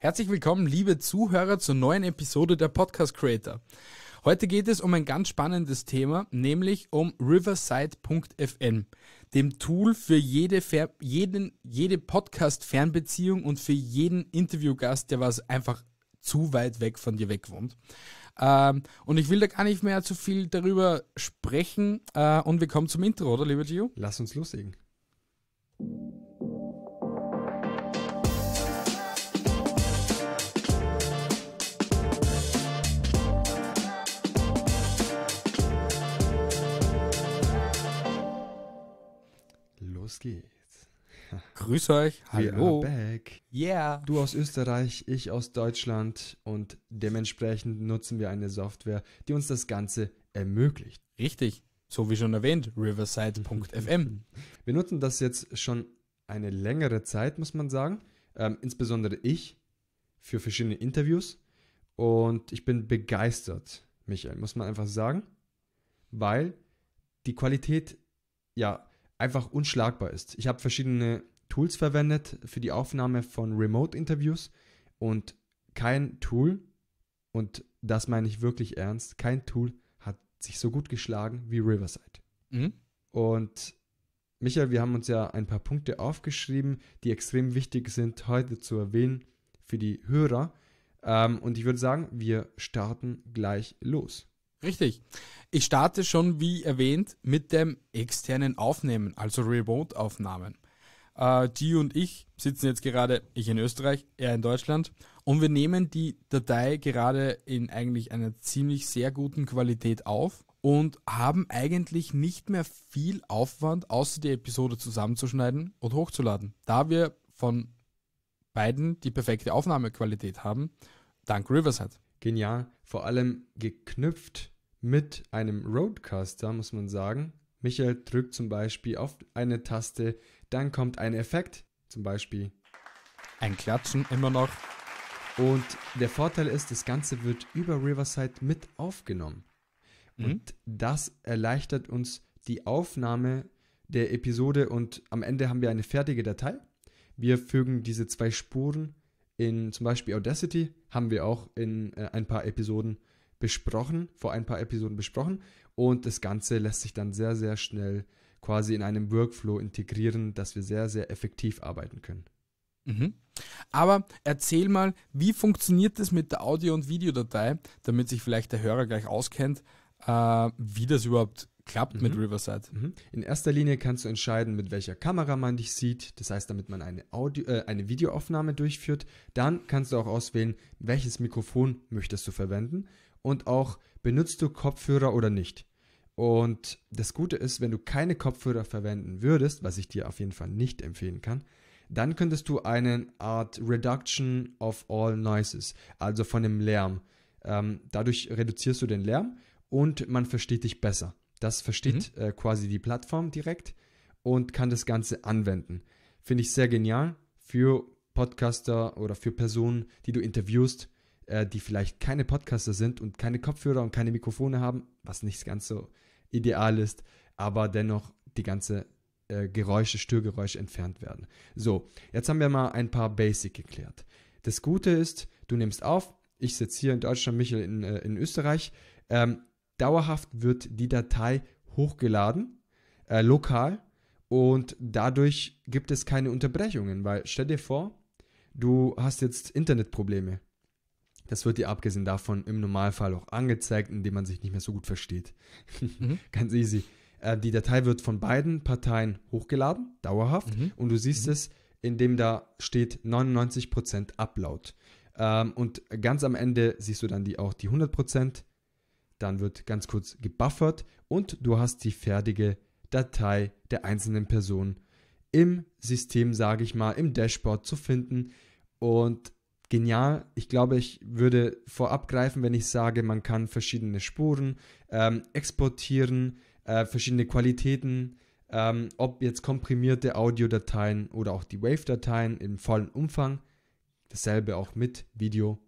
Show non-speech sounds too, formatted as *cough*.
Herzlich willkommen, liebe Zuhörer, zur neuen Episode der Podcast Creator. Heute geht es um ein ganz spannendes Thema, nämlich um Riverside.fm, dem Tool für jede, Fer jeden, jede Podcast-Fernbeziehung und für jeden Interviewgast, der was einfach zu weit weg von dir weg wohnt. Ähm, und ich will da gar nicht mehr zu viel darüber sprechen. Äh, und wir kommen zum Intro, oder, lieber Gio? Lass uns loslegen. Los geht's. Grüß euch. Hallo. We are back. Yeah. Du aus Österreich, ich aus Deutschland und dementsprechend nutzen wir eine Software, die uns das Ganze ermöglicht. Richtig. So wie schon erwähnt, riverside.fm. *laughs* Wir nutzen das jetzt schon eine längere Zeit, muss man sagen. Ähm, insbesondere ich für verschiedene Interviews. Und ich bin begeistert, Michael, muss man einfach sagen, weil die Qualität ja einfach unschlagbar ist. Ich habe verschiedene Tools verwendet für die Aufnahme von Remote-Interviews und kein Tool, und das meine ich wirklich ernst, kein Tool hat sich so gut geschlagen wie Riverside. Mhm. Und Michael, wir haben uns ja ein paar Punkte aufgeschrieben, die extrem wichtig sind, heute zu erwähnen für die Hörer. Ähm, und ich würde sagen, wir starten gleich los. Richtig. Ich starte schon, wie erwähnt, mit dem externen Aufnehmen, also Remote-Aufnahmen. Äh, die und ich sitzen jetzt gerade, ich in Österreich, er in Deutschland, und wir nehmen die Datei gerade in eigentlich einer ziemlich sehr guten Qualität auf und haben eigentlich nicht mehr viel Aufwand, außer die Episode zusammenzuschneiden und hochzuladen, da wir von beiden die perfekte Aufnahmequalität haben, dank Riverside. Genial, vor allem geknüpft mit einem Roadcaster, muss man sagen. Michael drückt zum Beispiel auf eine Taste, dann kommt ein Effekt, zum Beispiel. Ein Klatschen immer noch. Und der Vorteil ist, das Ganze wird über Riverside mit aufgenommen. Mhm. Und das erleichtert uns die Aufnahme der Episode und am Ende haben wir eine fertige Datei. Wir fügen diese zwei Spuren in zum Beispiel Audacity, haben wir auch in äh, ein paar Episoden besprochen, vor ein paar Episoden besprochen. Und das Ganze lässt sich dann sehr, sehr schnell quasi in einem Workflow integrieren, dass wir sehr, sehr effektiv arbeiten können. Mhm. Aber erzähl mal, wie funktioniert das mit der Audio- und Videodatei, damit sich vielleicht der Hörer gleich auskennt, äh, wie das überhaupt klappt Mhm. mit Riverside. Mhm. In erster Linie kannst du entscheiden, mit welcher Kamera man dich sieht. Das heißt, damit man eine, Audio, äh, eine Videoaufnahme durchführt. Dann kannst du auch auswählen, welches Mikrofon möchtest du verwenden und auch benutzt du Kopfhörer oder nicht. Und das Gute ist, wenn du keine Kopfhörer verwenden würdest, was ich dir auf jeden Fall nicht empfehlen kann, dann könntest du eine Art Reduction of all Noises, also von dem Lärm. Ähm, dadurch reduzierst du den Lärm und man versteht dich besser. Das versteht äh, quasi die Plattform direkt und kann das Ganze anwenden. Finde ich sehr genial für Podcaster oder für Personen, die du interviewst, äh, die vielleicht keine Podcaster sind und keine Kopfhörer und keine Mikrofone haben, was nicht ganz so ideal ist, aber dennoch die ganze äh, Geräusche, Störgeräusche entfernt werden. So, jetzt haben wir mal ein paar Basic geklärt. Das Gute ist, du nimmst auf, ich sitze hier in Deutschland, Michael in, äh, in Österreich. Ähm, dauerhaft wird die Datei hochgeladen, äh, lokal, und dadurch gibt es keine Unterbrechungen, weil stell dir vor, du hast jetzt Internetprobleme. Das wird dir abgesehen davon im Normalfall auch angezeigt, indem man sich nicht mehr so gut versteht. Mhm. *laughs* Ganz easy. Äh, die Datei wird von beiden Parteien hochgeladen, dauerhaft, Mhm. und du siehst Mhm. es, indem da steht 99% Upload. Ähm, und ganz am Ende siehst du dann die, auch die 100%. Dann wird ganz kurz gebuffert und du hast die fertige Datei der einzelnen Person im System, sage ich mal, im Dashboard zu finden. Und genial, ich glaube, ich würde vorab greifen, wenn ich sage, man kann verschiedene Spuren ähm, exportieren, äh, verschiedene Qualitäten, ähm, ob jetzt komprimierte Audiodateien oder auch die Wave-Dateien im vollen Umfang. Dasselbe auch mit Video